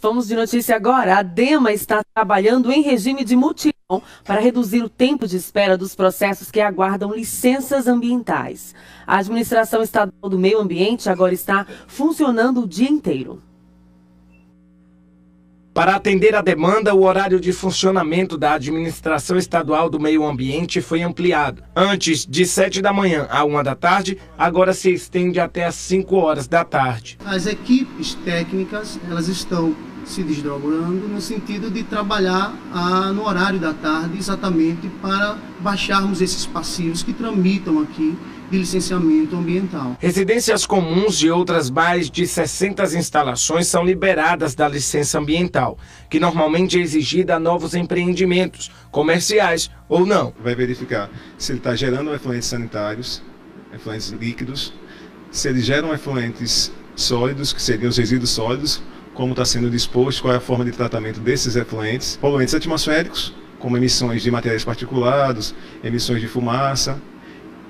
Vamos de notícia agora. A DEMA está trabalhando em regime de mutirão para reduzir o tempo de espera dos processos que aguardam licenças ambientais. A Administração Estadual do Meio Ambiente agora está funcionando o dia inteiro. Para atender a demanda, o horário de funcionamento da Administração Estadual do Meio Ambiente foi ampliado. Antes, de 7 da manhã a 1 da tarde, agora se estende até às 5 horas da tarde. As equipes técnicas, elas estão se desdobrando no sentido de trabalhar ah, no horário da tarde, exatamente para baixarmos esses passivos que tramitam aqui de licenciamento ambiental. Residências comuns e outras mais de 60 instalações são liberadas da licença ambiental, que normalmente é exigida a novos empreendimentos, comerciais ou não. Vai verificar se ele está gerando efluentes sanitários, efluentes líquidos, se eles geram efluentes sólidos, que seriam os resíduos sólidos, como está sendo disposto, qual é a forma de tratamento desses efluentes, poluentes atmosféricos, como emissões de materiais particulados, emissões de fumaça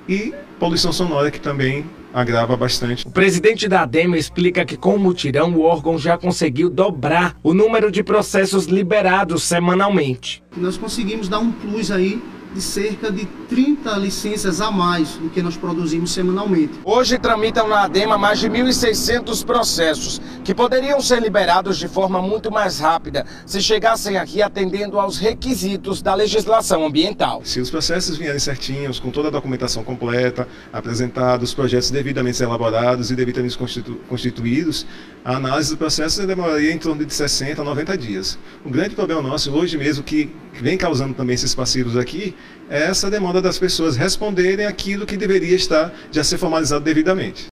e poluição sonora, que também agrava bastante. O presidente da ADEMA explica que com o mutirão o órgão já conseguiu dobrar o número de processos liberados semanalmente. Nós conseguimos dar um plus aí de cerca de 30 licenças a mais do que nós produzimos semanalmente. Hoje tramitam na ADEMA mais de 1.600 processos, que poderiam ser liberados de forma muito mais rápida se chegassem aqui atendendo aos requisitos da legislação ambiental. Se os processos vierem certinhos, com toda a documentação completa, apresentados, projetos devidamente elaborados e devidamente constitu constituídos, a análise do processo demoraria em torno de 60 a 90 dias. O grande problema nosso hoje mesmo, que vem causando também esses passivos aqui, essa demanda das pessoas responderem aquilo que deveria estar já ser formalizado devidamente.